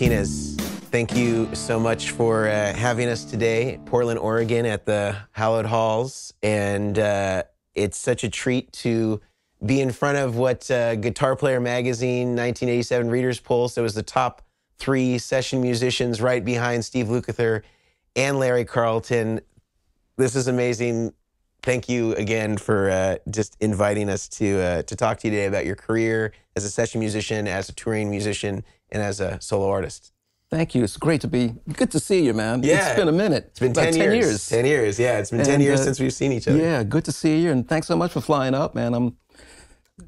Martinez, thank you so much for uh, having us today, Portland, Oregon, at the Hallowed Halls. And uh, it's such a treat to be in front of what uh, Guitar Player Magazine 1987 Readers Poll. So it was the top three session musicians right behind Steve Lukather and Larry Carlton. This is amazing. Thank you again for uh, just inviting us to uh, to talk to you today about your career as a session musician, as a touring musician, and as a solo artist. Thank you. It's great to be. Good to see you, man. Yeah. It's been a minute. It's been 10, 10 years. years. 10 years, yeah. It's been 10 years uh, since we've seen each other. Yeah, good to see you, and thanks so much for flying up, man. I'm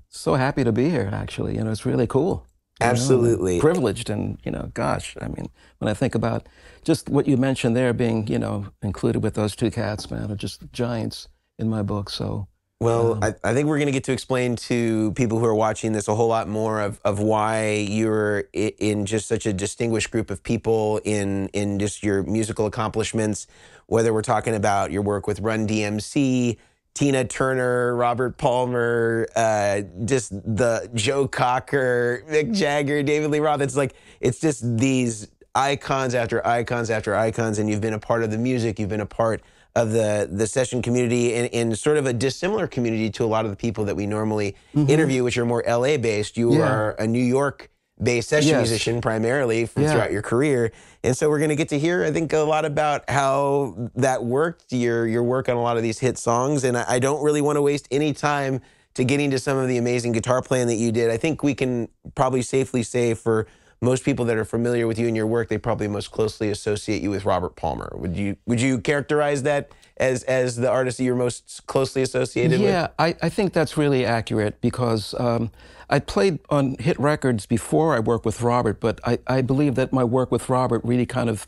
so happy to be here. Actually, you know, it's really cool. you know, Absolutely. privileged, and you know, gosh, I mean, when I think about just what you mentioned there, being you know included with those two cats, man, are just giants in my book. So Well, I, I think we're going to get to explain to people who are watching this a whole lot more of, of why you're in just such a distinguished group of people in in just your musical accomplishments. Whether we're talking about your work with Run DMC, Tina Turner, Robert Palmer, uh, just the Joe Cocker, Mick Jagger, David Lee Roth. It's like it's just these icons after icons after icons, and you've been a part of the music. You've been a part of the the session community in, in sort of a dissimilar community to a lot of the people that we normally interview, which are more LA based. You Mm-hmm. Yeah. are a New York based session Yes. musician primarily from Yeah. throughout your career. And so we're going to get to hear, I think, a lot about how that worked, your your work on a lot of these hit songs. And I, I don't really want to waste any time to getting to some of the amazing guitar playing that you did. I think we can probably safely say for most people that are familiar with you and your work, they probably most closely associate you with Robert Palmer. Would you would you characterize that as as the artist that you're most closely associated with? Yeah, I, I think that's really accurate because um, I played on hit records before I worked with Robert, but I, I believe that my work with Robert really kind of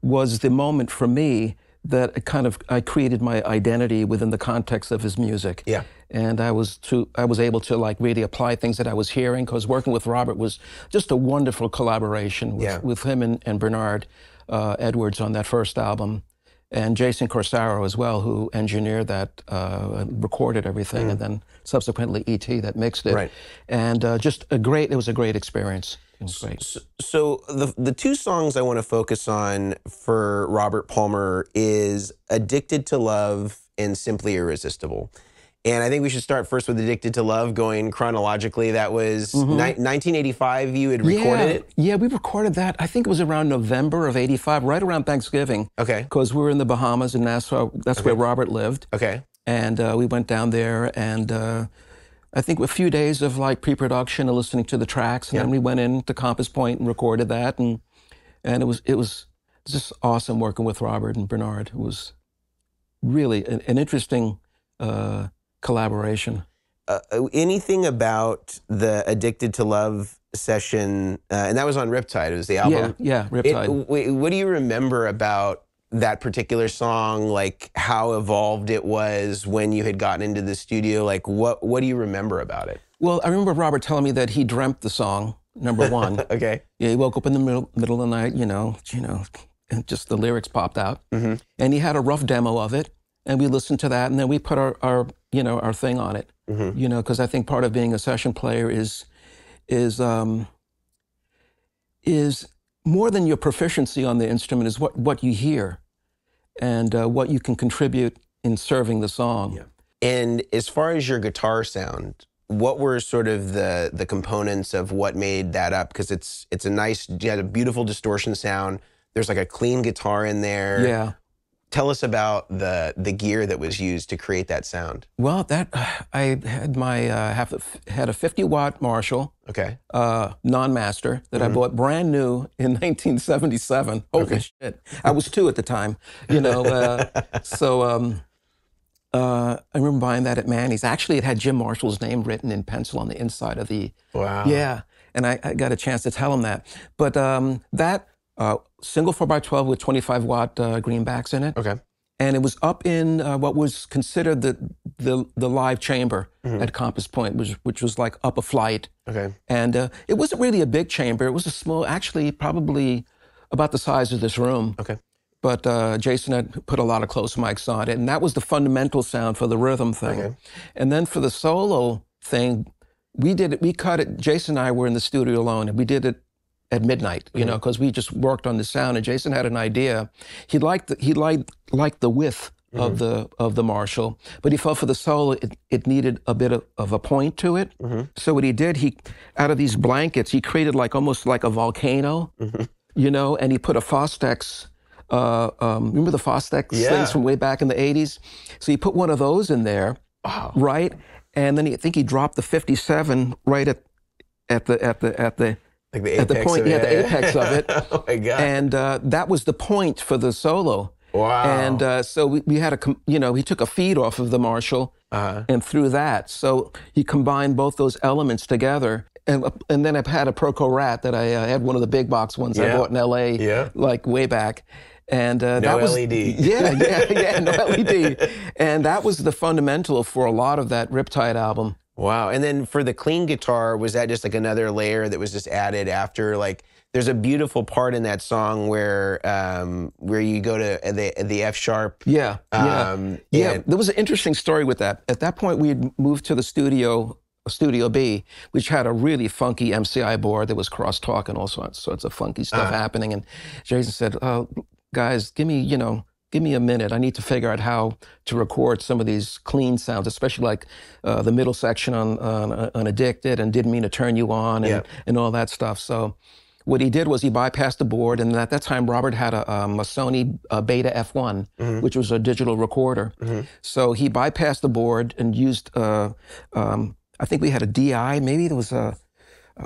was the moment for me that kind of I created my identity within the context of his music. Yeah. And I was to I was able to like really apply things that I was hearing because working with Robert was just a wonderful collaboration with, Yeah. with him and, and Bernard uh, Edwards on that first album and Jason Corsaro as well, who engineered that, uh, recorded everything, and then subsequently ET that mixed it. Mm. Right. And uh, just a great, it was a great experience. It was great. So the the two songs I want to focus on for Robert Palmer is "Addicted to Love" and "Simply Irresistible." And I think we should start first with "Addicted to Love," going chronologically. That was ni- 1985. You had recorded Mm-hmm. yeah, it. Yeah, we recorded that. I think it was around November of '85, right around Thanksgiving. Okay. Because we were in the Bahamas in Nassau. That's where Robert lived. Okay. and uh, we went down there and uh, I think a few days of like pre-production and listening to the tracks, and then we went in to Compass Point and recorded that, and and it was it was just awesome working with Robert and Bernard. It was really an, an interesting uh, collaboration. Uh, anything about the "Addicted to Love" session, uh, and that was on Riptide. It was the album. Yeah, yeah, Riptide. wait, what do you remember about that particular song? Like how evolved it was when you had gotten into the studio? Like what what do you remember about it? well, I remember Robert telling me that he dreamt the song number one. Okay. Yeah, he woke up in the middle, middle of the night, you know, you know, and just the lyrics popped out. Mm-hmm. And he had a rough demo of it, and we listened to that, and then we put our, our you know, our thing on it. Mm-hmm. You know, because I think part of being a session player is, is, um, is more than your proficiency on the instrument is what what you hear, and uh, what you can contribute in serving the song. And as far as your guitar sound, what were sort of the the components of what made that up? Because it's it's a nice, you had a beautiful distortion sound. There's like a clean guitar in there. Yeah. Tell us about the the gear that was used to create that sound. Well, that I had my uh, have a, had a 50 watt Marshall. Okay. uh, non-master that I bought brand new in 1977. Holy shit! I was two at the time, you know. Uh, so um, uh, I remember buying that at Manny's. Actually, it had Jim Marshall's name written in pencil on the inside of the. Wow. Yeah, and I, I got a chance to tell him that. But um, that uh, single four x twelve with 25 watt uh, greenbacks in it Okay. and it was up in uh, what was considered the the, the live chamber at Compass Point, which which was like up a flight. Okay. And uh, it wasn't really a big chamber. It was a small, actually, probably about the size of this room. Okay. But uh, Jason had put a lot of close mics on it, and that was the fundamental sound for the rhythm thing. Okay. And then for the solo thing, we did it. We cut it. Jason and I were in the studio alone, and we did it at midnight, you know, because we just worked on the sound. And Jason had an idea. He liked the, he liked liked the width of the of the Marshall, but he felt for the solo it, it needed a bit of, of a point to it. So what he did, he out of these blankets, he created like almost like a volcano, you know, and he put a Fostex. Uh, um, remember the Fostex Yeah. things from way back in the '80s? So he put one of those in there, right? And then he, I think he dropped the 57 right at at the at the at the Like the at the apex point, of yeah, it. the apex of it. oh my god! and uh, that was the point for the solo. wow. And uh, so we, we had a, you know, he took a feed off of the Marshall Uh-huh. and threw that. So he combined both those elements together. And, and then I've had a Proco Rat that I uh, had one of the big box ones I bought in LA, Yeah. like way back. And uh, No that was LED. Yeah, yeah, yeah, no LED. And that was the fundamental for a lot of that Riptide album. Wow. And then for the clean guitar, was that just like another layer that was just added after? Like, there's a beautiful part in that song where um, where you go to the the F sharp. Yeah, yeah. Um, Yeah, and- there was an interesting story with that. At that point, we had moved to the studio, Studio B, which had a really funky MCI board that was crosstalk and all sorts, sorts of funky stuff happening. And Jason said, oh, "Guys, give me, you know, give me a minute. I need to figure out how to record some of these clean sounds, especially like uh, the middle section on, on on Addicted and Didn't Mean to Turn You On and Yeah. and all that stuff." So. What he did was he bypassed the board, and at that time Robert had a, um, a Sony uh, Beta F1, which was a digital recorder. So he bypassed the board and used, uh, um, I think we had a DI, maybe there was a,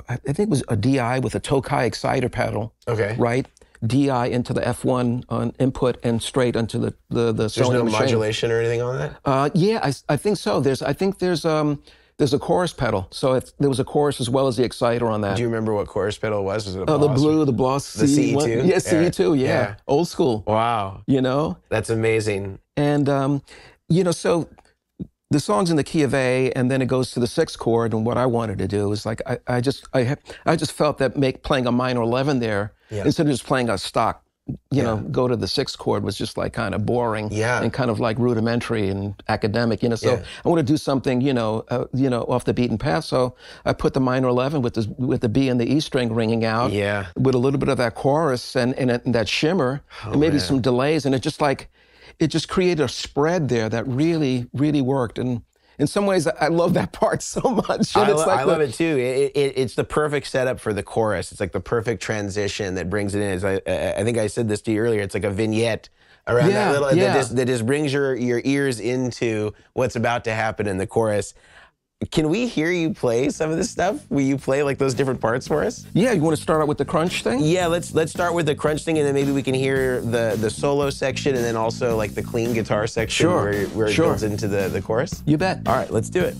I think it was a DI with a Tokai exciter pedal, okay. right? DI into the F1 on input and straight onto the the, the There's no machine. modulation or anything on that. Uh, yeah, I, I think so. There's I think there's um there's a chorus pedal, so if, there was a chorus as well as the exciter on that. Do you remember what chorus pedal was? Was it a Oh, the blue, the Boss, The CE2? Yeah, CE2, yeah. Yeah. Old school, Wow, you know? that's amazing. And, um, you know, so the song's in the key of A, and then it goes to the sixth chord. And what I wanted to do is like, I, I just, I, I just felt that make playing a minor 11 there, Yeah. instead of just playing a stock, you know, go to the sixth chord was just like kind of boring Yeah. and kind of like rudimentary and academic, you know. So Yeah. I want to do something, you know, uh, you know, off the beaten path. So I put the minor 11 with the, with the B and the E string ringing out Yeah. with a little bit of that chorus and, and, and that shimmer Oh, and maybe some delays and it just like it just created a spread there that really really worked and in some ways i love that part so much I, it's lo- like I the- love it too. It, it, it's the perfect setup for the chorus. It's like the perfect transition that brings it in. As I, I think I said this to you earlier. It's like a vignette around Yeah, that little yeah. that, just, that just brings your your ears into what's about to happen in the chorus. Can we hear you play some of this stuff? Will you play like those different parts for us? yeah you want to start out with the crunch thing Yeah, let's let's start with the crunch thing, and then maybe we can hear the the solo section, and then also like the clean guitar section Sure, where, where it sure. builds into the the chorus. you bet All right, let's do it.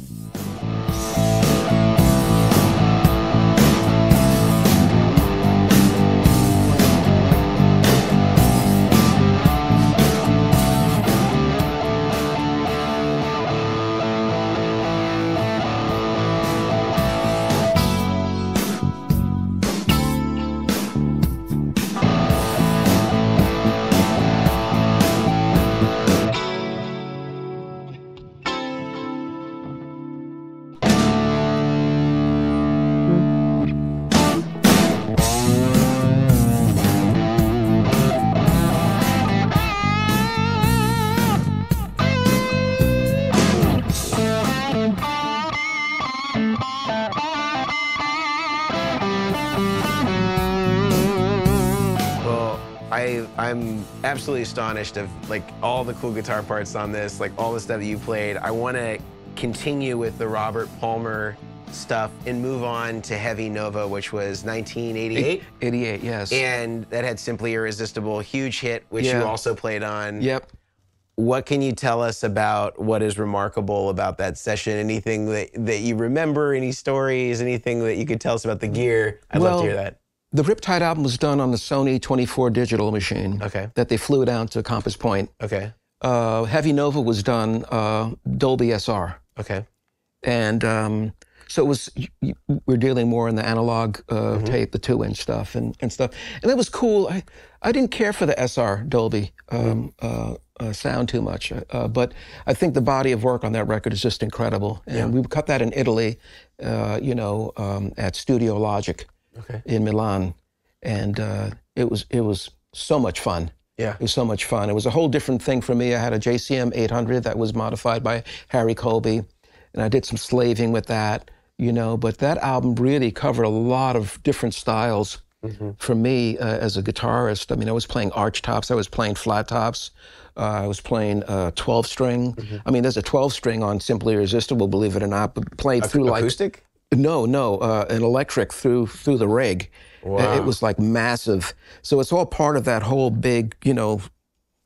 I I'm absolutely astonished of like all the cool guitar parts on this, like all the stuff that you played. I want to continue with the Robert Palmer stuff and move on to Heavy Nova, which was 1988. 88 yes And that had Simply Irresistible, huge hit, which you also played on. yep What can you tell us about what is remarkable about that session? Anything that, that you remember, any stories, anything that you could tell us about the gear? I'd love to hear that. The riptide album was done on the sony 24 digital machine Okay. that they flew down to compass point Okay. uh, heavy nova was done uh, dolby sr Okay. and um, so it was y- y- we're dealing more in the analog uh, tape, the two inch stuff and, and stuff, and it was cool. I I didn't care for the SR Dolby um, uh, uh, sound too much, uh, but I think the body of work on that record is just incredible. And we cut that in Italy, uh, you know, um, at Studio Logic Okay. in Milan. and uh, it was it was so much fun. Yeah. It was so much fun. It was a whole different thing for me. I had a JCM 800 that was modified by Harry Kolbe, and I did some slaving with that, you know. But that album really covered a lot of different styles mm-hmm. for me uh, as a guitarist. I mean, I was playing arch tops, I was playing flat tops, uh, I was playing uh, 12 string. Mm-hmm. I mean, there's a 12 string on Simply Irresistible, believe it or not, but played through acoustic? like acoustic. No, no, uh, an electric through through the rig. Wow. It was like massive. So it's all part of that whole big, you know,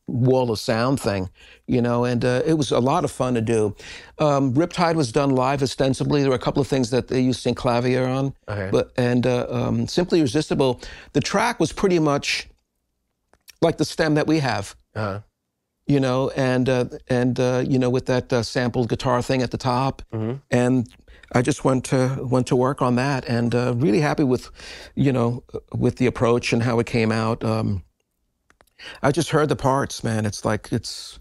wall of sound thing, you know, and uh, it was a lot of fun to do. Um, Riptide was done live ostensibly. There were a couple of things that they used synclavier on, okay. but and uh, um, Simply Irresistible. The track was pretty much like the stem that we have. Uh-huh. You know, and uh, and uh, you know, with that uh, sampled guitar thing at the top, mm-hmm. and I just went to went to work on that, and uh, really happy with, you know, with the approach and how it came out. Um, I just heard the parts, man. It's like it's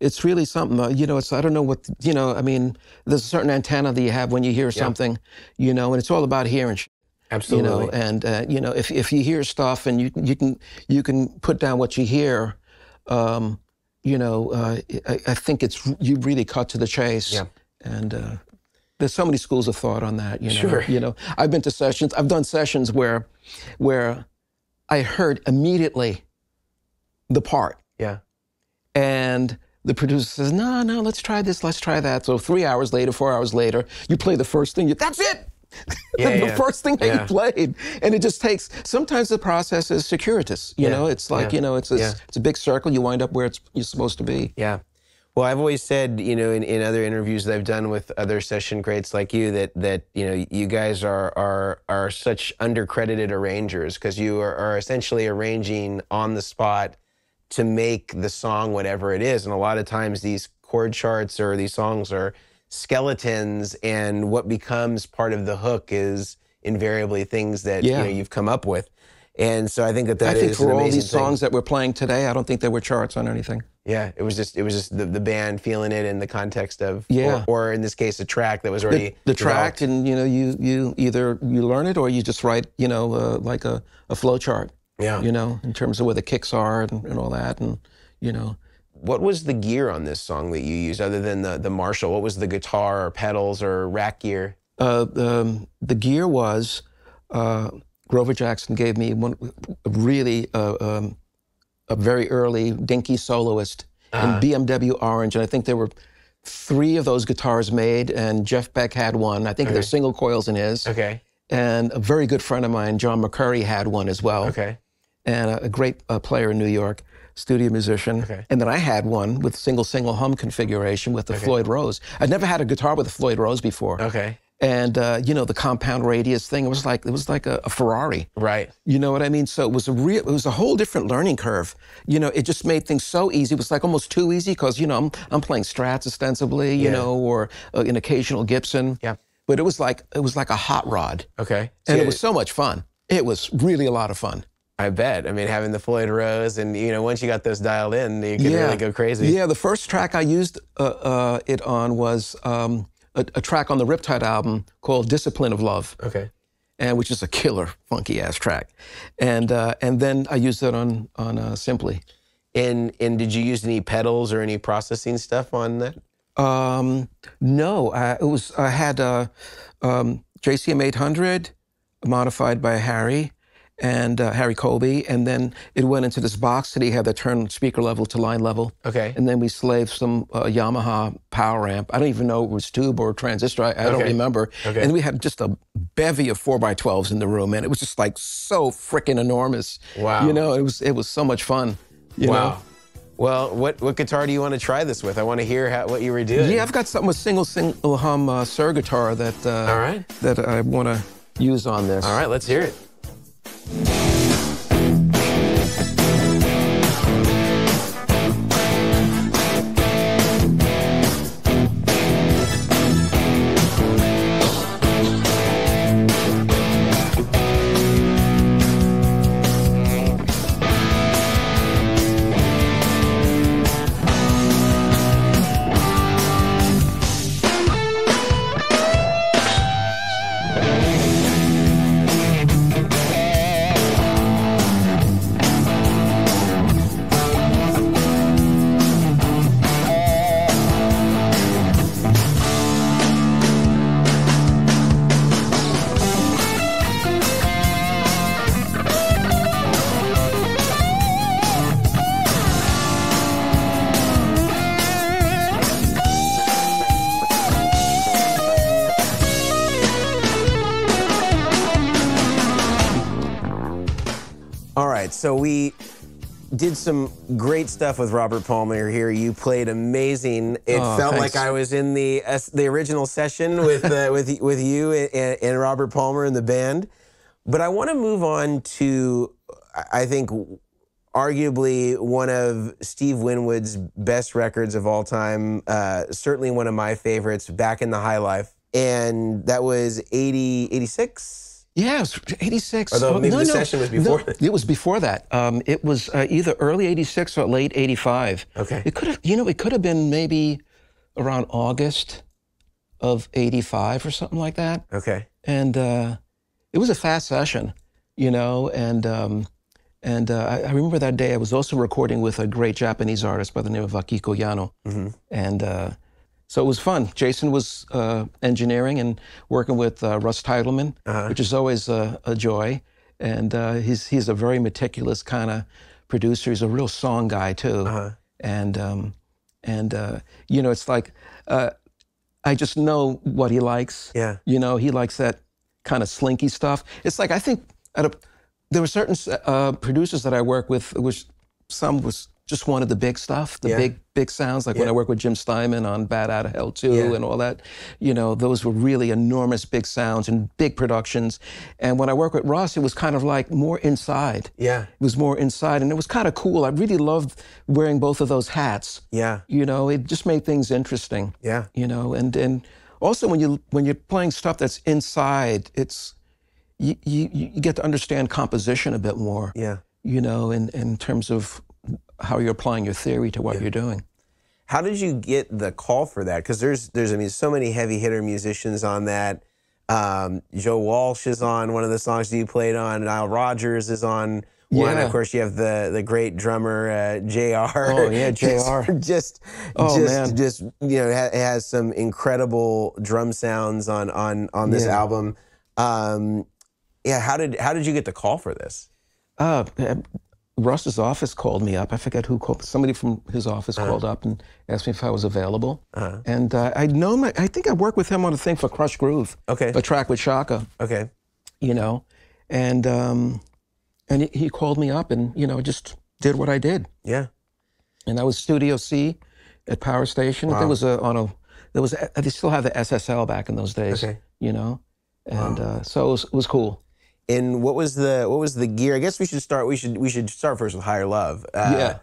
it's really something. Uh, you know, it's I don't know what you know. I mean, there's a certain antenna that you have when you hear something, yeah. you know, and it's all about hearing. Absolutely. You know, and uh, you know, if if you hear stuff and you you can you can put down what you hear, um, you know, uh, I, I, think it's you really cut to the chase. Yeah. And uh, there's so many schools of thought on that. You know, sure. You know, I've been to sessions. I've done sessions where, where, I heard immediately the part. Yeah. And the producer says, "No, no, let's try this. Let's try that." So three hours later, four hours later, you play the first thing. You, That's it. Yeah, the yeah. first thing that Yeah. you played, and it just takes. Sometimes the process is circuitous. You know, it's like you know, it's a, it's a big circle. You wind up where it's you're supposed to be. Yeah. Well, I've always said, you know, in, in other interviews that I've done with other session greats like you, that that you know, you guys are are are such undercredited arrangers because you are, are essentially arranging on the spot to make the song whatever it is, and a lot of times these chord charts or these songs are skeletons, and what becomes part of the hook is invariably things that Yeah. you know you've come up with. And so I think that that I think for all these thing. songs that we're playing today, I don't think there were charts on anything. Yeah, it was just it was just the, the band feeling it in the context of Yeah. or, or in this case a track that was the, already the track and you know you you either you learn it or you just write you know uh, like a, a flow chart Yeah. you know in terms of where the kicks are and, and all that and you know What was the gear on this song that you used other than the the Marshall? What was the guitar or pedals or rack gear? uh, um, the gear was uh, Grover Jackson gave me one really uh, um, a very early dinky soloist Uh-huh. in BMW Orange and I think there were three of those guitars made and Jeff Beck had one I think Okay. they're single coils in his Okay. and a very good friend of mine John McCurry had one as well Okay. and a, a great uh, player in New York, studio musician. Okay. And then I had one with single single hum configuration with the Floyd Rose. I'd never had a guitar with a Floyd Rose before. Okay. And uh, you know the compound radius thing. It was like it was like a, a Ferrari. Right. You know what I mean? So it was a real, it was a whole different learning curve. You know, it just made things so easy. It was like almost too easy because you know I'm I'm playing Strats ostensibly, you Yeah. know, or uh, an occasional Gibson. Yeah. But it was like it was like a hot rod, Okay. and So it was so much fun. It was really a lot of fun. I bet. I mean, having the Floyd Rose, and you know, once you got those dialed in, you could really go crazy. Yeah, the first track I used uh, uh, it on was um, a, a track on the Riptide album called "Discipline of Love," Okay. and which is a killer, funky ass track. And uh, and then I used it on on uh, Simply. And and did you use any pedals or any processing stuff on that? Um, no, I, it was I had a um, JCM 800 modified by Harry and uh, Harry Kolbe, and then it went into this box that he had that turned speaker level to line level. Okay. And then we slaved some uh, Yamaha power amp. I don't even know if it was tube or transistor. I, I don't remember. Okay. And we had just a bevy of four x twelves in the room, and it was just like so freaking enormous. Wow. You know, it was it was so much fun. You wow. Know? Well, what what guitar do you want to try this with? I want to hear how, what you were doing. Yeah, I've got something with single single hum uh, Suhr guitar that uh, All right. that I want to use on this. All right, let's hear it. Bye. Did some great stuff with Robert Palmer here. You played amazing. It Oh, felt thanks. like I was in the uh, the original session with uh, with with you and, and Robert Palmer and the band. But I want to move on to I think arguably one of Steve Winwood's best records of all time. Uh, certainly one of my favorites. Back in the High Life, and that was 80, 86? Yeah, it was 86. Although Oh, maybe the session was before No, that. it was before that. Um, it was uh, either early 86 or late 85. Okay. It could have, you know, it could have been maybe around August of 85 or something like that. Okay. And uh, it was a fast session, you know, and um, and uh, I, I remember that day I was also recording with a great Japanese artist by the name of Akiko Yano. Mm -hmm. And uh, so it was fun. Jason was uh, engineering and working with uh, Russ Titelman, which is always a, a joy. And uh, he's he's a very meticulous kind of producer. He's a real song guy too. And um, and uh, you know, it's like uh, I just know what he likes. Yeah. You know, he likes that kind of slinky stuff. It's like I think at a, there were certain uh, producers that I work with, which some was just wanted the big stuff, the Yeah. big big sounds. Like when I work with Jim Steinman on Bat Out of Hell 2 Yeah. and all that, you know, those were really enormous big sounds and big productions. And when I work with Ross, it was kind of like more inside. Yeah. It was more inside, and it was kind of cool. I really loved wearing both of those hats. Yeah. You know, it just made things interesting Yeah. you know and and also when you when you're playing stuff that's inside it's you you, you get to understand composition a bit more Yeah. you know in in terms of how you're applying your theory to what you're doing How did you get the call for that? Because there's there's I mean so many heavy hitter musicians on that. Um, Joe Walsh is on one of the songs that you played on. Nile Rodgers is on one. Yeah. Of course, you have the the great drummer uh, Jr. Oh, yeah, Just- JR. just Oh, just man. just you know ha- has some incredible drum sounds on on on this Yeah. album. Um, yeah, how did how did you get the call for this? uh Russ's office called me up. I forget who called. Somebody from his office Uh-huh. called up and asked me if I was available. And uh, I'd known. My, I think I worked with him on a thing for Krush Groove. Okay. A track with Chaka. Okay, you know, and um, and he, called me up and you know just did what I did, yeah, and I was Studio C at Power Station. There was a on a there was a, they still have the SSL back in those days, Okay. you know, and uh, so it was, it was cool. And what was the what was the gear? I guess we should start. We should we should start first with Higher Love. Uh, yeah,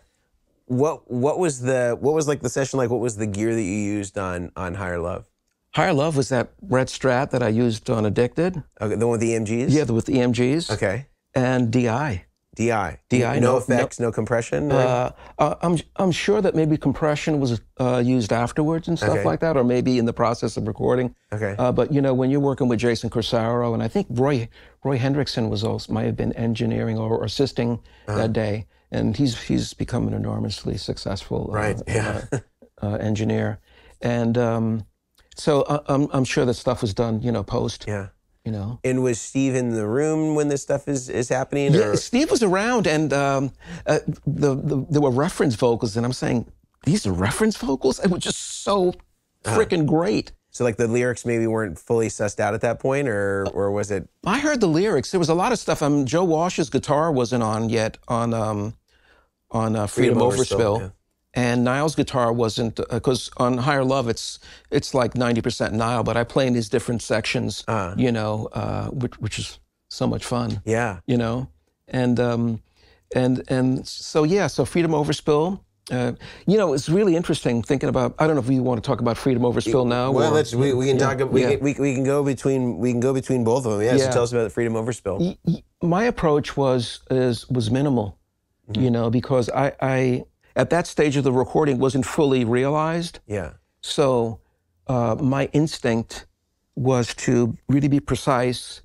What what was the what was like the session like? What was the gear that you used on on Higher Love? Higher Love was that red Strat that I used on Addicted. Okay, the one with the EMGs. Yeah, with the EMGs Okay. and DI. DI. DI, No, no- effects, no, compression. or- Uh, uh, I'm I'm sure that maybe compression was uh, used afterwards and stuff Okay. like that, or maybe in the process of recording. okay. Uh, but you know, when you're working with Jason Corsaro, and I think Roy Roy Hendrickson was also might have been engineering or, or assisting Uh-huh. that day, and he's he's become an enormously successful uh, Right, yeah. uh, uh, engineer, and um, so I, I'm I'm sure that stuff was done, you know, post, yeah. You know. And was Steve in the room when this stuff is is happening? Yeah, or- Steve was around, and um, uh, the, the there were reference vocals, and I'm saying these are reference vocals. It was just so Uh-huh. freaking great. so like the lyrics maybe weren't fully sussed out at that point, or or was it? I heard the lyrics. There was a lot of stuff. Um, Joe Walsh's guitar wasn't on yet on um, on uh, Freedom, Freedom Overspill, Overspill, yeah. And Nile's guitar wasn't because on Higher Love it's it's like ninety percent Nile, but I play in these different sections, Uh-huh. you know, uh, which which is so much fun, Yeah. you know, and um, and and so yeah, so Freedom Overspill. Uh, you know, it's really interesting thinking about. I don't know if you want to talk about Freedom Overspill now. Well, or- let's we, we can yeah, talk. We, yeah. can, we we can go between we can go between both of them. Yeah. So tell us about the Freedom Overspill. y- y- my approach was is was minimal, you know, because I, I at that stage of the recording wasn't fully realized. Yeah. So uh, my instinct was to really be precise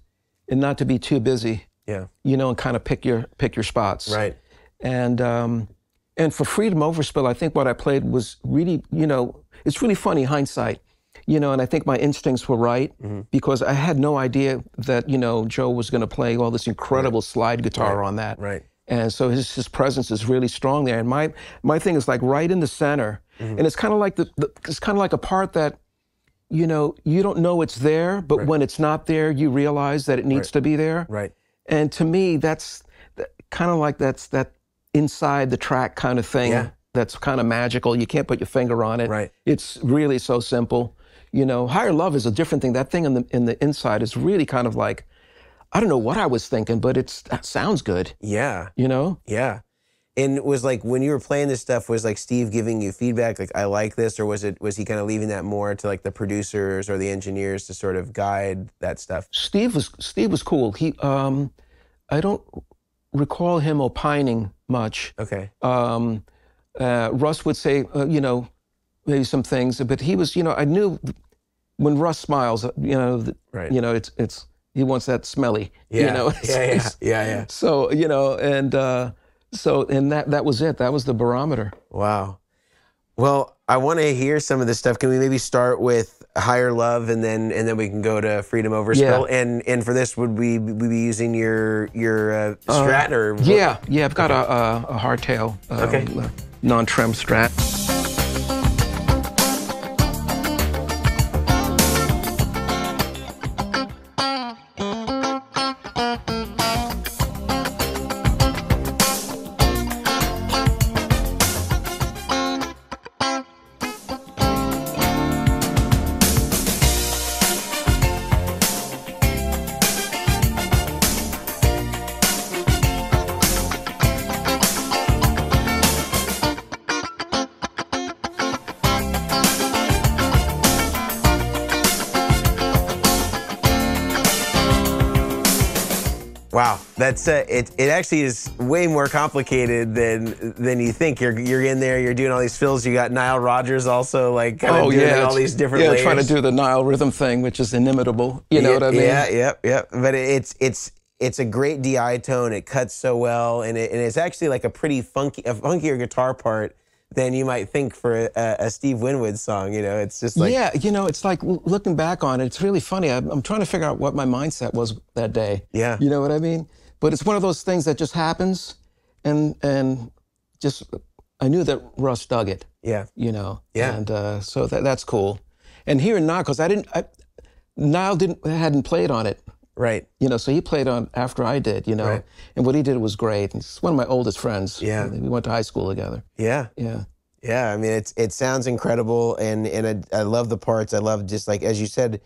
and not to be too busy, Yeah. you know, and kind of pick your pick your spots. Right. And um, and for Freedom Overspill, I think what I played was really, you know, it's really funny hindsight, you know, and I think my instincts were right because I had no idea that you know Joe was going to play all this incredible slide guitar on that. Right. And so his, his presence is really strong there. And my my thing is like right in the center, mm-hmm. and it's kind of like the, the it's kind of like a part that, you know, you don't know it's there, but when it's not there, you realize that it needs to be there. Right. And to me, that's kind of like that's that inside the track kind of thing. Yeah. That's kind of magical. You can't put your finger on it. Right. It's really so simple. You know, higher love is a different thing. That thing in the in the inside is really kind of like, I don't know what I was thinking, but it's that sounds good. Yeah. You know. Yeah. And it was like when you were playing this stuff, was like Steve giving you feedback, like I like this, or was it was he kind of leaving that more to like the producers or the engineers to sort of guide that stuff? Steve was Steve was cool. He um, I don't recall him opining much. Okay. Um, uh, Russ would say, uh, you know, maybe some things, but he was, you know, I knew when Russ smiles, uh, you know, Right. you know, it's it's he wants that smelly, Yeah. you know. yeah, yeah, yeah, yeah. So you know, and uh, so and that that was it. That was the barometer. Wow. Well, I want to hear some of this stuff. Can we maybe start with higher love, and then and then we can go to freedom overspill? Yeah. And and for this, would we, we be using your your uh, Strat or Yeah, yeah. I've got a, a, a hardtail, um, Okay. uh, non-trem strat. Wow, that's uh, it. It actually is way more complicated than than you think. You're you're in there. You're doing all these fills. You got Nile Rodgers also like kind of doing all these different yeah, layers. trying to do the Nile rhythm thing, which is inimitable. You know yeah, what I mean? Yeah, yeah, yeah. But it's it's it's a great DI tone. It cuts so well, and it, and it's actually like a pretty funky, a funkier guitar part than you might think for a, a Steve Winwood song. You know, it's just like yeah, you know, it's like looking back on it, it's really funny. I'm, I'm trying to figure out what my mindset was that day. Yeah. You know what I mean? But it's one of those things that just happens, and and just I knew that Russ dug it. yeah, You know. Yeah. And uh, so that that's cool. And here in Nile, because I didn't, I, Nile didn't hadn't played on it. Right. You know, so he played on after I did. You know, Right. and what he did was great. And he's one of my oldest friends. Yeah. we went to high school together. Yeah. Yeah. Yeah, I mean it's it sounds incredible, and and I, I love the parts. I love just like as you said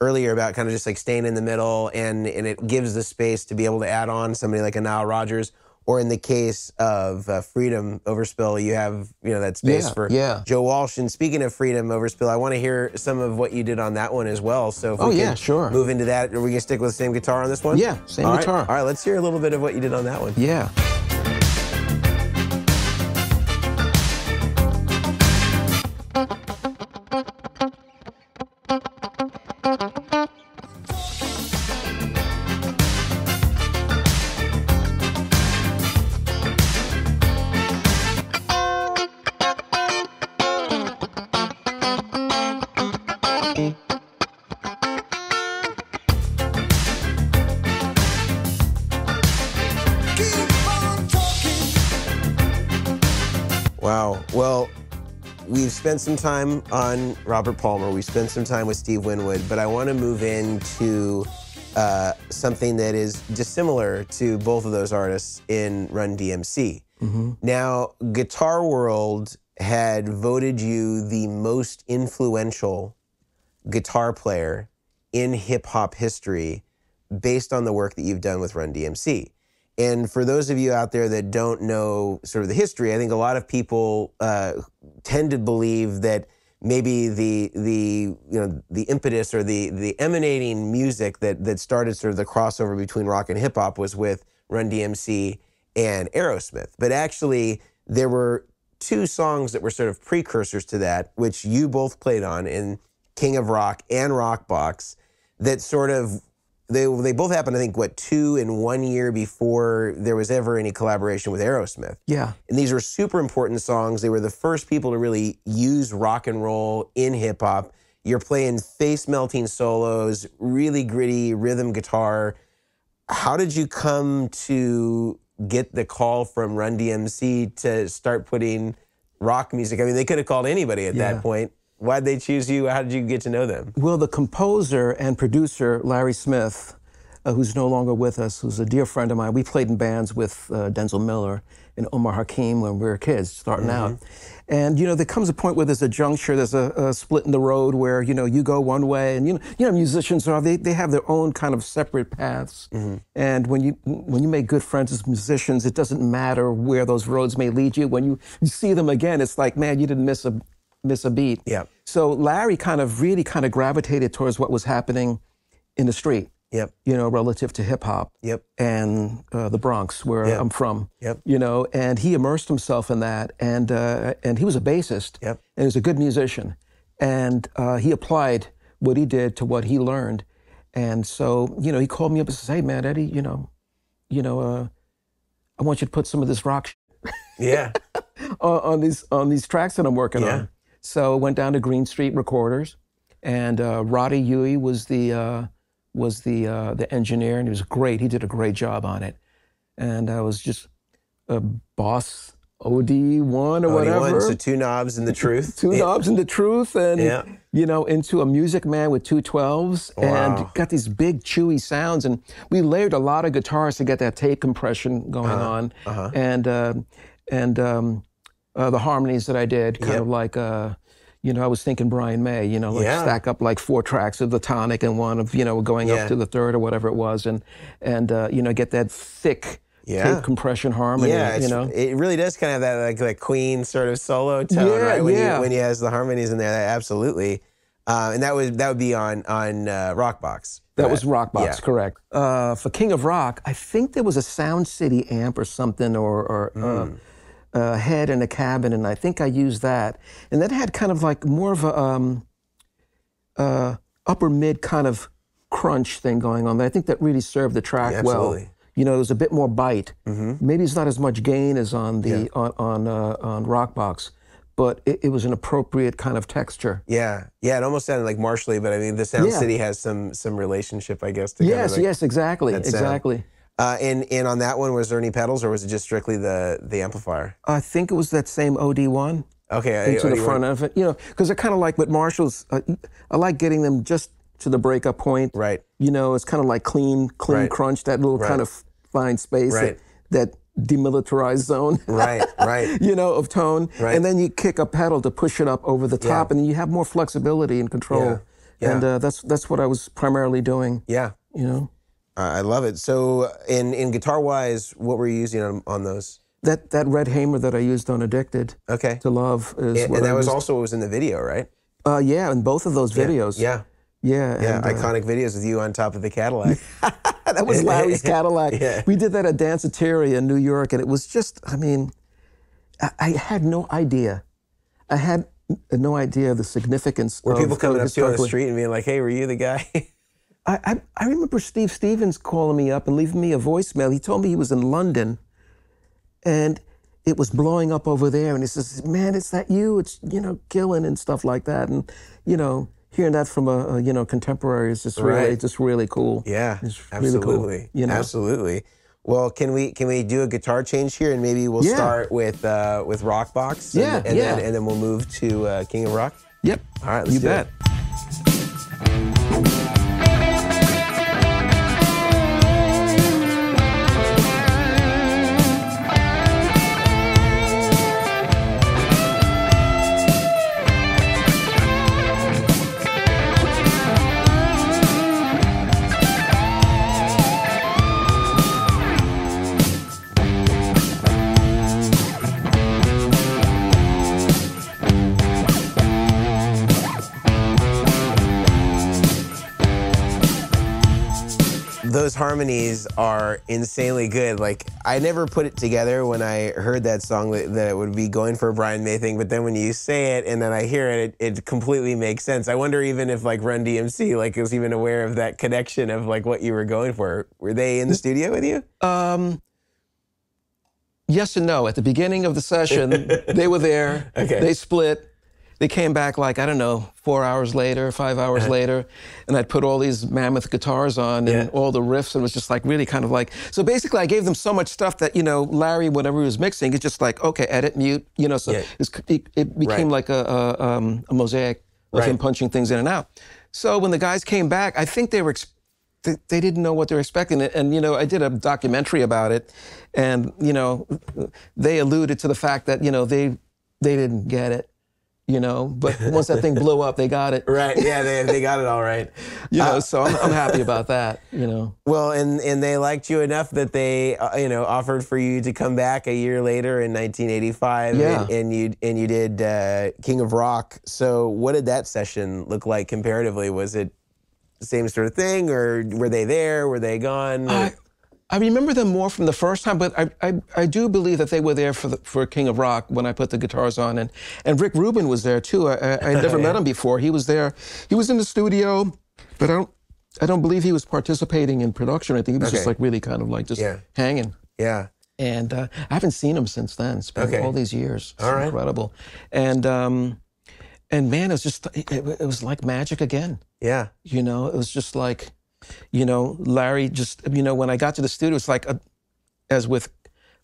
earlier about kind of just like staying in the middle, and and it gives the space to be able to add on somebody like a Nile Rodgers, or in the case of uh, Freedom Overspill, you have you know that space Yeah, for yeah. Joe Walsh. And speaking of Freedom Overspill, I want to hear some of what you did on that one as well. So if Oh, we yeah, can sure. move into that, are we gonna stick with the same guitar on this one? Yeah, same All right, guitar. All right, let's hear a little bit of what you did on that one. Yeah. Spent some time on Robert Palmer. We spent some time with Steve Winwood, but I want to move into uh, something that is dissimilar to both of those artists in Run DMC. Now, Guitar World had voted you the most influential guitar player in hip hop history based on the work that you've done with Run DMC. And for those of you out there that don't know sort of the history, I think a lot of people uh, tend to believe that maybe the the you know the impetus or the the emanating music that that started sort of the crossover between rock and hip hop was with Run DMC and Aerosmith. But actually, there were two songs that were sort of precursors to that, which you both played on in King of Rock and Rockbox, that sort of they they both happened. I think what two in one year before there was ever any collaboration with Aerosmith. Yeah. And these were super important songs. They were the first people to really use rock and roll in hip hop. You're playing face melting solos, really gritty rhythm guitar. How did you come to get the call from Run DMC to start putting rock music? I mean, they could have called anybody at Yeah. that point. Why'd they choose you? How did you get to know them? Well, the composer and producer, Larry Smith, uh, who's no longer with us, who's a dear friend of mine. We played in bands with uh, Denzil Miller and Omar Hakim when we were kids, starting Mm-hmm. out. And you know, there comes a point where there's a juncture, there's a, a split in the road where you know you go one way, and you know, you know, musicians are they, they have their own kind of separate paths. Mm-hmm. And when you when you make good friends as musicians, it doesn't matter where those roads may lead you. When you, you see them again, it's like, man, you didn't miss a miss a beat. Yeah. So Larry kind of really kind of gravitated towards what was happening in the street Yep. you know, relative to hip hop Yep. and uh, the Bronx, where Yep. I'm from. Yep. You know, and he immersed himself in that, and uh, and he was a bassist. Yep. And he was a good musician, and uh, he applied what he did to what he learned, and so you know, he called me up and said, "Hey, man, Eddie, you know, you know, uh, I want you to put some of this rock Yeah. on, on these on these tracks that I'm working Yeah. on." So I went down to Greene Street Recorders, and uh, Roddy Hui was the uh, was the uh, the engineer, and he was great. He did a great job on it, and I was just a boss OD one or whatever. 21, so two knobs and the truth. Two Yeah. knobs and the truth, and Yeah. you know, into a music man with two twelves, Wow. and got these big chewy sounds. And we layered a lot of guitars to get that tape compression going Uh-huh. on, and uh, and um, uh, the harmonies that I did, kind Yep. of like. Uh, you know, I was thinking Brian May, you know, like Yeah. stack up like four tracks of the tonic and one of, you know, going Yeah. up to the third or whatever it was, and and uh, you know, get that thick Yeah. tape compression harmony, Yeah, you know. it really does kind of have that like that Queen sort of solo tone, Yeah, right? When yeah. he when he has the harmonies in there, that, absolutely. Uh, and that was that would be on on uh, Rockbox. That right? was Rockbox, Yeah. correct. Uh, for King of Rock, I think there was a Sound City amp or something, or, or Hmm. Uh, a head in a cabin, and I think I used that. And that had kind of like more of a um, uh, upper mid kind of crunch thing going on. There. I think that really served the track Yeah, well. absolutely. Mm-hmm. You know, there was a bit more bite. Maybe it's not as much gain as on the on on, uh, on Rockbox, but it, it was an appropriate kind of texture. Yeah, yeah. It almost sounded like Marshally, but I mean, the Sound Yeah. City has some some relationship, I guess. To kind of Yes, like- yes, exactly, that exactly. Uh, and and on that one, was there any pedals, or was it just strictly the the amplifier? I think it was that same OD one. Okay, I- into I- the front of it, you know, because they're kind of like with Marshalls. Uh, I like getting them just to the breakup point. Right. You know, it's kind of like clean, clean Right. crunch, that little kind of fine space, Right. that, that demilitarized zone. Right, right. you know, of tone, Right. and then you kick a pedal to push it up over the top, and you have more flexibility and control. Yeah. Yeah. And uh, that's that's what I was primarily doing. Yeah, You know, uh, I love it. So, in in guitar wise, what were you using on, on those? that that red Hamer that I used on Addicted Okay, to Love is and, that was also what was in the video, right? uh, yeah, in both of those videos. Yeah, yeah, yeah. and, uh, Iconic videos with you on top of the Cadillac. that was Larry's Cadillac. Yeah. We did that at Danceteria in New York, and it was just, I mean, I, I had no idea. I had no idea the significance Were people coming up to you on the street and being like, "Hey, were you the guy?" I, I, I remember Steve Stevens calling me up and leaving me a voicemail. He told me he was in London and it was blowing up over there. And he says, Man, it's that you? It's, you know, killing and stuff like that. And, you know, hearing that from a, a you know, contemporary is just really, Right. just really cool. yeah, It's really cool, absolutely, you know? absolutely. Well, can we can we do a guitar change here, and maybe we'll Yeah. start with uh, with Rockbox, and, Yeah, and yeah. then and then we'll move to uh, King of Rock. Yep. All right, let's you do bet. it. Those harmonies are insanely good. Like I never put it together when I heard that song that, that it would be going for a Brian May thing, but then when you say it and then I hear it, it, it completely makes sense. I wonder even if like Run DMC like was even aware of that connection of like what you were going for. Were they in the studio with you? Um, yes and no. At the beginning of the session, they were there. Okay. They split. They came back like, I don't know, four hours later, five hours later, and I'd put all these mammoth guitars on and Uh-huh. Yeah. all the riffs, and it was just like really kind of like. So basically, I gave them so much stuff that, you know, Larry, whenever he was mixing, it's just like, okay, edit, mute, you know, so Yeah. it, it became Right. like a, a, um, a mosaic of Right. him punching things in and out. So when the guys came back, I think they were. Ex- they, they didn't know what they were expecting. And, you know, I did a documentary about it, and, you know, they alluded to the fact that, you know, they, they didn't get it, you know, but once that thing blew up, they got it. Right. Yeah, they, they got it all right. You know, so I'm, I'm happy about that, you know. Well, and, and they liked you enough that they, uh, you know, offered for you to come back a year later in 1985. Yeah. And, and you and you did uh, King of Rock. So what did that session look like comparatively? Was it same sort of thing, or were they there? Were they gone? I, I remember them more from the first time, but I, I, I do believe that they were there for the, for King of Rock when I put the guitars on, and and Rick Rubin was there too. I, I, I never met him before. He was there. He was in the studio, but I don't I don't believe he was participating in production. I think he was just like really kind of like just Yeah. hanging. yeah. And uh, I haven't seen him since then. It's been Okay. all these years. It's All right. incredible. And um, and man, it was just it, it was like magic again. Yeah. You know, it was just like, you know, Larry just, you know, when I got to the studio, it's like, a, as with,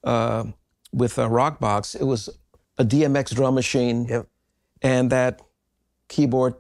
uh, with a Rock Box, it was a DMX drum machine Yep. and that keyboard,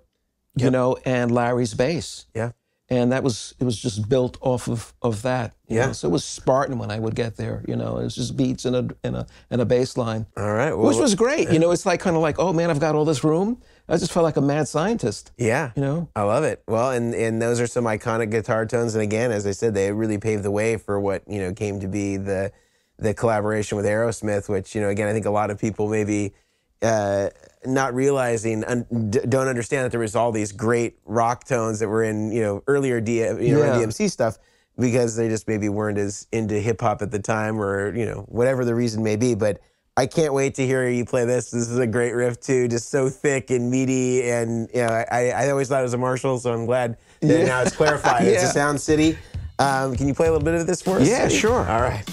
you know, and Larry's bass. Yeah. And that was, it was just built off of, of that. Yeah. know. So it was Spartan when I would get there, you know, it was just beats and a, and a, and a bass line, All right. Well, which was great. You know, it's like kind of like, oh man, I've got all this room. I just felt like a mad scientist, yeah. you know? I love it. Well, and and those are some iconic guitar tones. And again, as I said, they really paved the way for what you know came to be the the collaboration with Aerosmith. Which you know, again, I think a lot of people maybe uh, not realizing un- don't understand that there was all these great rock tones that were in you know earlier D- you know, Yeah. DMC stuff because they just maybe weren't as into hip hop at the time or you know whatever the reason may be, but. I can't wait to hear you play this. This is a great riff too, just so thick and meaty. And you know, I, I always thought it was a Marshall, so I'm glad that Yeah. now it's clarified. It's a Sound City. Um, can you play a little bit of this for us? Yeah, sure. All right.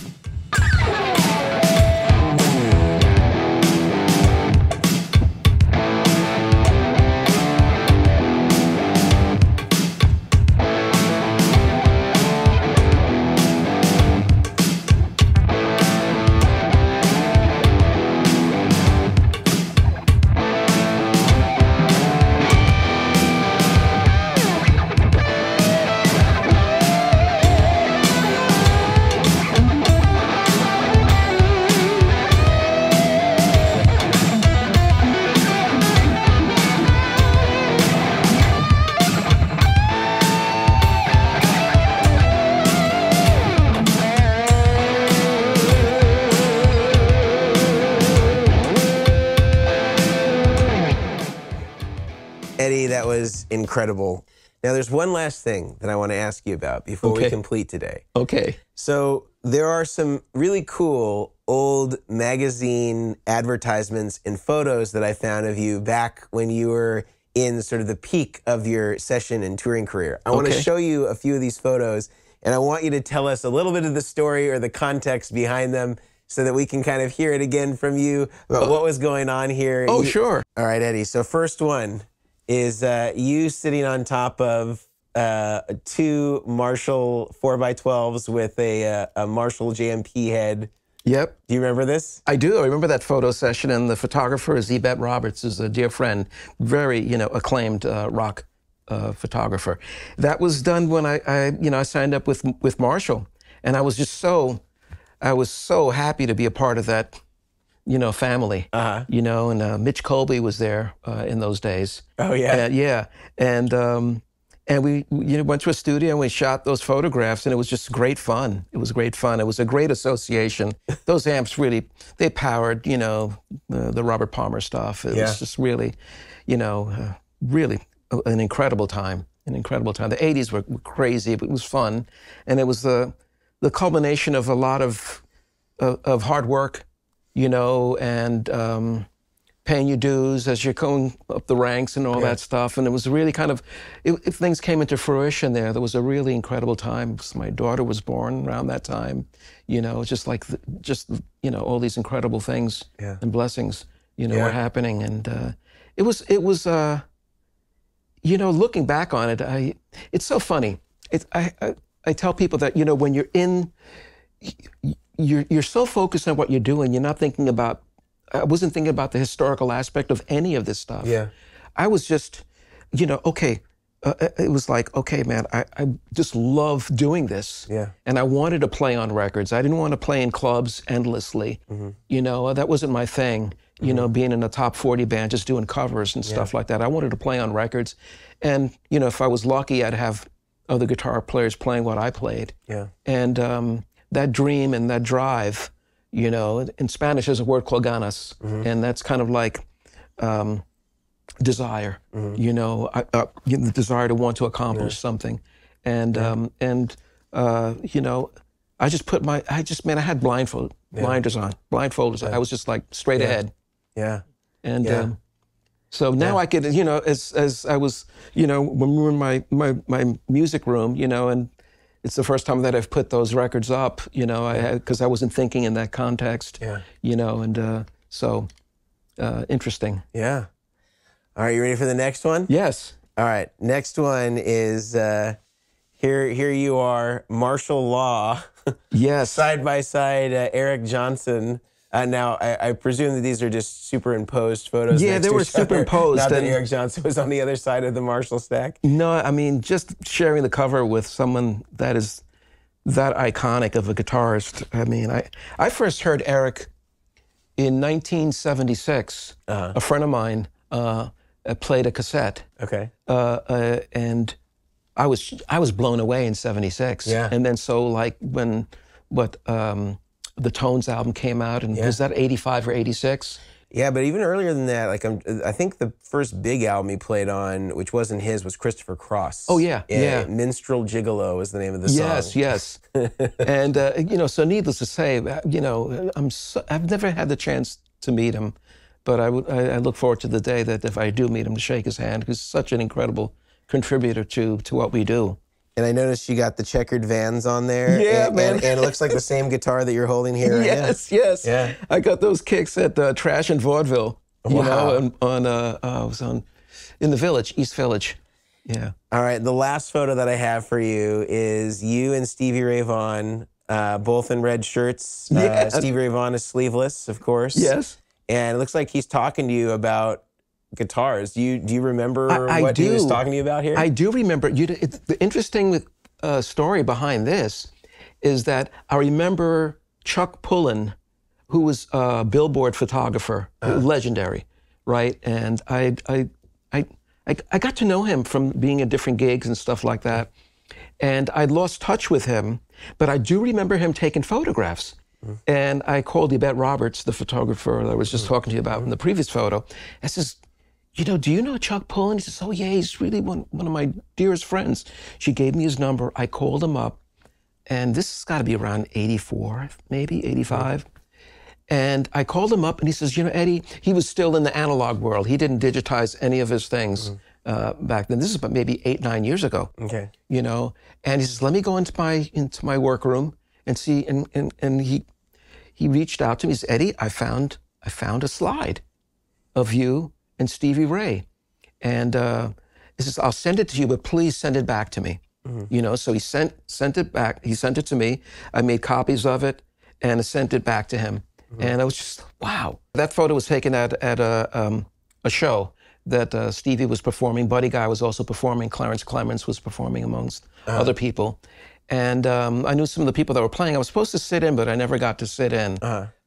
Incredible. Now, there's one last thing that I want to ask you about before we complete today. Okay. So, there are some really cool old magazine advertisements and photos that I found of you back when you were in sort of the peak of your session and touring career. I want to show you a few of these photos, and I want you to tell us a little bit of the story or the context behind them so that we can kind of hear it again from you about oh. what was going on here. Oh, You- sure. all right, Eddie. So first one is uh, you sitting on top of uh, two Marshall four x twelves with a, uh, a Marshall JMP head. Yep. Do you remember this? I do. I remember that photo session, and the photographer is Ebet Roberts, is a dear friend, very you know acclaimed uh, rock uh, photographer. That was done when I, I you know I signed up with with Marshall, and I was just so I was so happy to be a part of that you know family. Uh-huh. You know, and uh, Mitch Colby was there uh, in those days. Oh yeah. Uh, yeah, and um, and we you know went to a studio and we shot those photographs, and it was just great fun. It was great fun. It was a great association. Those amps really they powered you know the, the Robert Palmer stuff. It Yeah. was just really, you know, uh, really an incredible time. An incredible time. The '80s were, were crazy, but it was fun, and it was the the culmination of a lot of of, of hard work, you know, and um, paying your dues as you're going up the ranks and all that stuff. And it was really kind of, it, if things came into fruition there, there was a really incredible time. My daughter was born around that time, you know, just like, the, just, you know, all these incredible things Yeah. and blessings, you know, Yeah. were happening. And uh, it was, it was, uh, you know, looking back on it, I, it's so funny. It's, I, I, I tell people that, you know, when you're in, you're you're so focused on what you're doing, you're not thinking about. I wasn't thinking about the historical aspect of any of this stuff. Yeah. I was just, you know, okay, uh, it was like, okay, man, I, I just love doing this. Yeah. And I wanted to play on records. I didn't want to play in clubs endlessly. Mm-hmm. You know, that wasn't my thing. You know, being in a top 40 band, just doing covers and stuff like that. I wanted to play on records. And, you know, if I was lucky, I'd have other guitar players playing what I played. Yeah. And um, that dream and that drive, you know, in Spanish there's a word called ganas, and that's kind of like um, desire, you know, uh, you know, the desire to want to accomplish something. And, um, and uh, you know, I just put my, I just, man, I had blindfold, blinders on, blindfolders. I was just like straight ahead. Yeah. And Yeah. um, so now I could, you know, as as I was, you know, when we were in my my my music room, you know, and it's the first time that I've put those records up, you know, I because I wasn't thinking in that context, Yeah. you know, and uh, so uh, interesting. Yeah. All right, you ready for the next one? Yes. All right, next one is uh, here. Here you are, martial law, Yes. side by side. Uh, Eric Johnson. Uh, now, I, I presume that these are just superimposed photos. Yeah, they were superimposed, Not that and- Eric Johnson was on the other side of the Marshall stack. No, I mean just sharing the cover with someone that is that iconic of a guitarist. I mean, I I first heard Eric in 1976. A friend of mine uh, uh, played a cassette, Okay. uh, uh, and I was I was blown away in '76. Yeah. And then so like when what um, the Tones album came out, and was that '85 or '86? Yeah, but even earlier than that, like I'm, I think the first big album he played on, which wasn't his, was Christopher Cross. Oh, yeah, yeah. Minstrel Gigolo is the name of the song. Yes, yes. and uh, you know, so needless to say, uh, you know, I'm so, I've never had the chance to meet him, but I would I, I look forward to the day that if I do meet him to shake his hand, because he's such an incredible contributor to to what we do. And I noticed you got the checkered vans on there. Yeah, and, man. And, and it looks like the same guitar that you're holding here. right now. Yes, yes. Yeah. I got those kicks at uh, Trash and Vaudeville. You know, on, on uh, uh, I was on in the village, East Village. Yeah. All right. The last photo that I have for you is you and Stevie Ray Vaughan, uh, both in red shirts. Uh, Yeah. Stevie Ray Vaughan is sleeveless, of course. Yes. And it looks like he's talking to you about guitars. Do you do you remember I- I what he was talking to you about here? I do remember. You, it's, the interesting with, uh, story behind this is that I remember Chuck Pulin, who was a billboard photographer, uh-huh. legendary, right? And I, I, I, I, I got to know him from being at different gigs and stuff like that. And I lost touch with him, but I do remember him taking photographs. Mm-hmm. And I called Ebet Roberts, the photographer that I was just mm-hmm. talking to you about in the previous photo. I says, you know, do you know Chuck Pulin? He says, oh, yeah, he's really one, one of my dearest friends. She gave me his number. I called him up, and this has got to be around 84, maybe 85. And I called him up, and he says, you know, Eddie, he was still in the analog world. He didn't digitize any of his things uh, back then. This is about maybe eight, nine years ago okay. you know. And he says, "Let me go into my into my workroom and see." And and and he he reached out to me. He says, "Eddie, I found I found a slide of you and Stevie Ray, and uh, he says I'll send it to you, but please send it back to me." You know, so he sent sent it back. He sent it to me. I made copies of it and I sent it back to him. And I was just wow. That photo was taken at at a um, a show that uh, Stevie was performing. Buddy Guy was also performing. Clarence Clemons was performing amongst other people. And um, I knew some of the people that were playing. I was supposed to sit in, but I never got to sit in.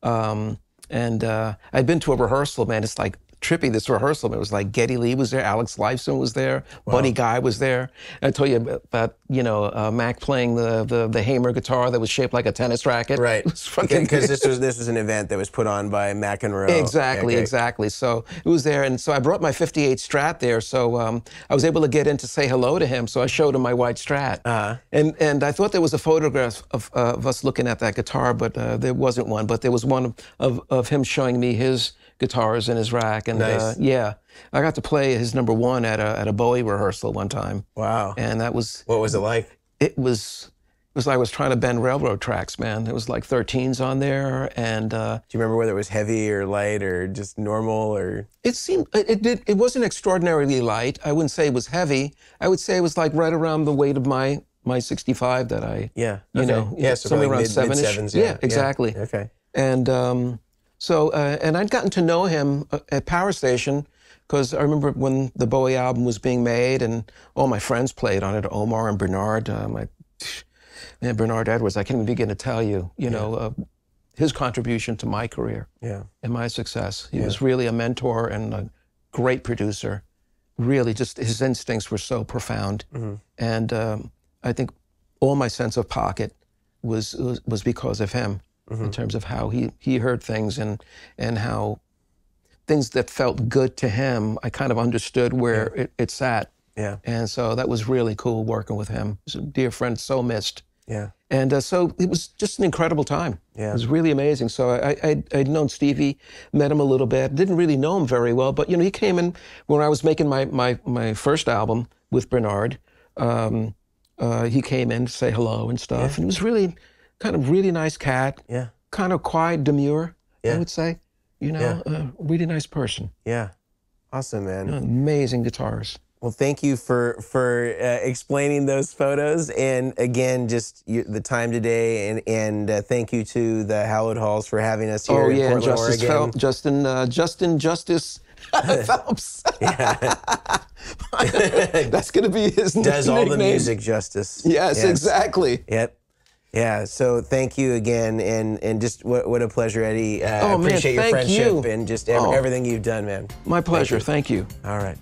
Um, and uh, I'd been to a rehearsal, man. It's like trippy, this rehearsal. It was like Geddy Lee was there, Alex Lifeson was there, Buddy Guy was there. And I told you about, you know, uh, Mac playing the, the the Hamer guitar that was shaped like a tennis racket. Right. It was fucking Because this was this was an event that was put on by McEnroe. Exactly, Okay. exactly. Exactly. So it was there, and so I brought my '58 Strat there. So um, I was able to get in to say hello to him. So I showed him my white Strat, uh-huh. and and I thought there was a photograph of, uh, of us looking at that guitar, but uh, there wasn't one. But there was one of, of of him showing me his guitars in his rack, and uh, yeah, I got to play his number one at a at a Bowie rehearsal one time, Wow. and that was What was it like? it was. It was like I was trying to bend railroad tracks, man. There was like 13s on there, and uh, Do you remember whether it was heavy or light or just normal or? It seemed it it did it wasn't extraordinarily light. I wouldn't say it was heavy. I would say it was like right around the weight of my my 65 that I Yeah. you okay. know yeah, so somewhere around mid, seven sevens. Yeah, exactly. Okay. And um, so uh, and I'd gotten to know him uh, at Power Station because I remember when the Bowie album was being made, and all my friends played on it. Omar and Bernard, uh, my man, Bernard Edwards. I can't even begin to tell you, you know, uh, his contribution to my career Yeah. and my success. He was really a mentor and a great producer. Really, just his instincts were so profound, and um, I think all my sense of pocket was was, was because of him in terms of how he he heard things and and how things that felt good to him, I kind of understood where it, it sat. Yeah. And so that was really cool working with him. He's a dear friend, so missed. Yeah. And uh, so it was just an incredible time. Yeah. It was really amazing. So I, I, I'd known Stevie, met him a little bit, didn't really know him very well, but you know, he came in when I was making my, my, my first album with Bernard. Um, uh, he came in to say hello and stuff. And it was really kind of really nice cat, Yeah. kind of quiet, demure, Yeah. I would say. You know, a really nice person. Yeah. Awesome, man. Amazing guitars. Well, thank you for for uh, explaining those photos, and again, just you, the time today, and and uh, thank you to the Hallowed Halls for having us here Oh in yeah, and Portland, Justice Oregon. Fel- Justin, uh, Justin Justice Phelps. That's gonna be his Does all the music justice? Yes, exactly. Yep. Yeah. So thank you again, and and just what what a pleasure, Eddie. Uh, Oh, man, appreciate your thank friendship you. and just ev- Oh. everything you've done, man. My pleasure. Thank you. All right.